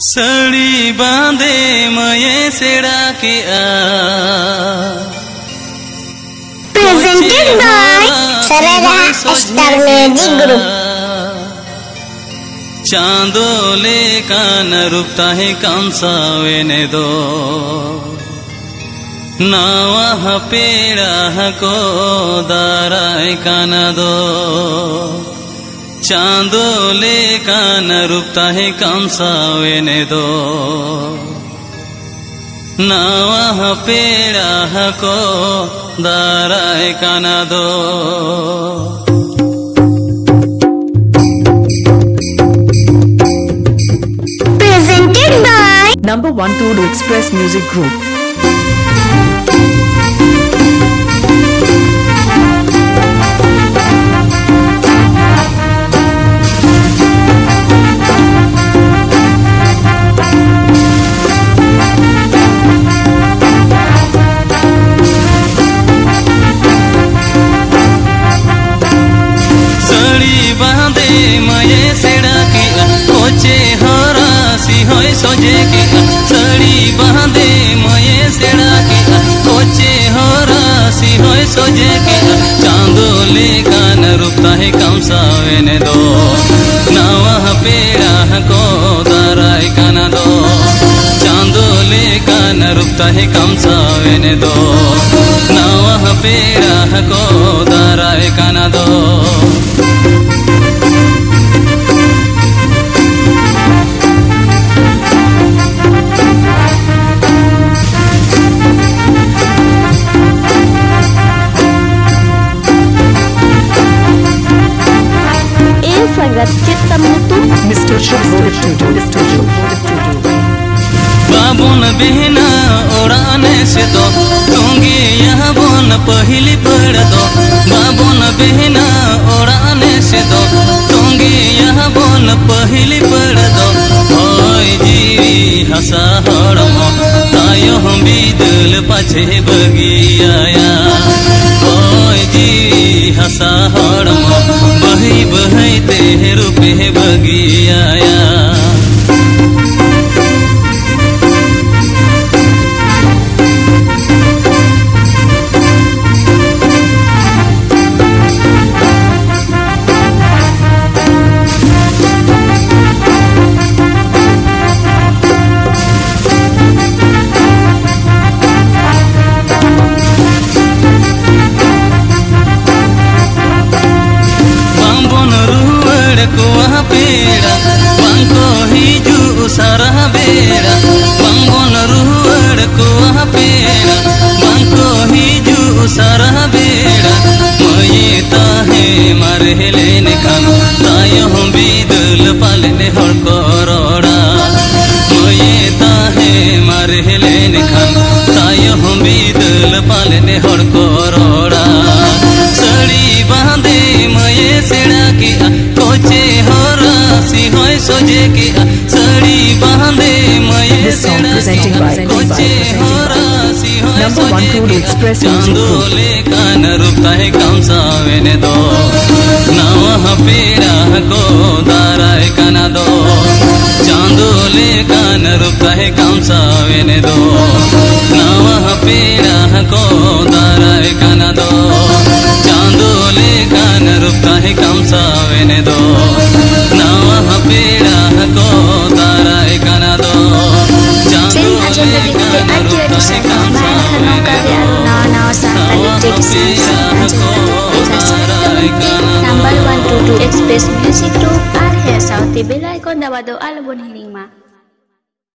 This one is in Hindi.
सड़ी बांधे मये सेड़ा के आ। Presented by Sarada Star Music Group. चांदोले कान रूपता है कंसावे ने दो। नावा पेड़ा को दाराय कान दो। चांदोले कान रूपता है कंसावे ने दो नावा पेड़ा को दाराय कान दो Presented by Number 122 Express Music Group. मये सेड़ा की कोचे की सड़ी बांधे मये सेड़ा की कोचे हरासी होय सोजे की चांदोले कान रूपता है कमसावे ने दो। नवा पेड़ा को दाराय काना दो। चांदोले कान रूपता है ने पेड़ा को दाराय काना दो। Chittamutu Mr. Shubhodip Studio. Mr. Shubhodip Studio. बाबुन बिहना उड़ाने से हसा हड़मो तायो हम पाछे बगियाया रुवड़ कुआ पेड़ा बांको हिजू सारा बेड़ा। बांबोन रुवड़ कुआ पेड़ा बांको हिजू सारा बेड़ा। मये ताहे मारे हम बीदल पालने हड़ करोड़ा मये ताहे मारे लेने खानो तायो हम बीदल This song सेड़ा presenting by- की कोचे हो रासी होय Number सोजे 122 की Express Music Group. चांदोले कान रूपता है कंसावे ने दो Space Music Group Arya Sauti Bila Ikon Dawado Al Bun